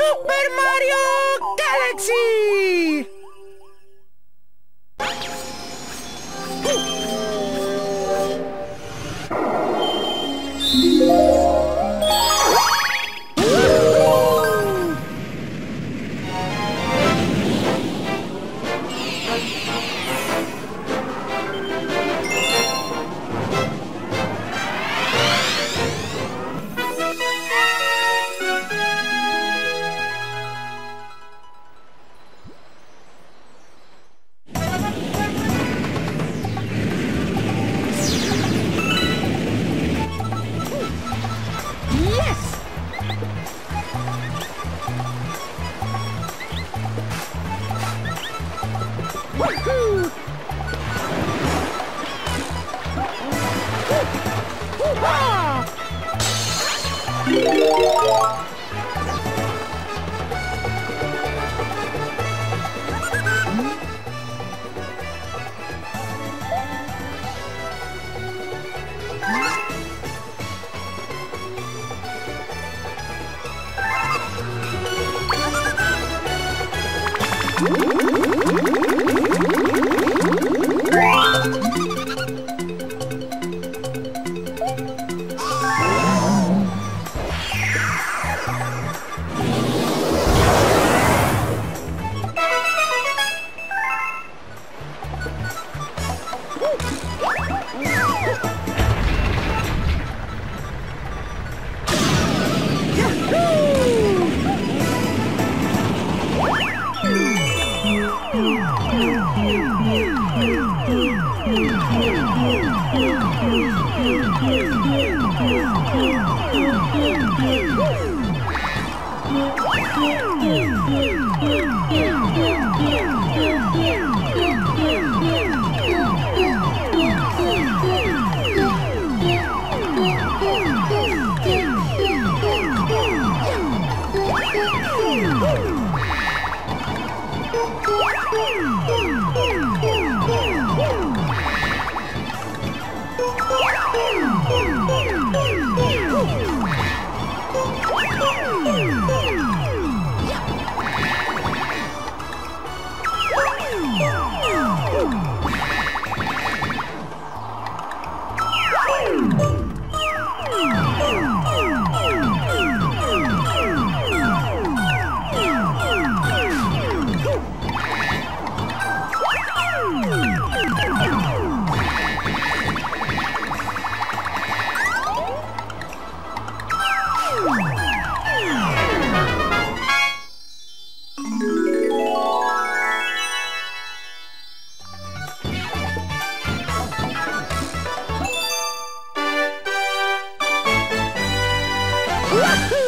Super Mario Galaxy! Yes! Woohoo! Hoo-ha! Woohoo!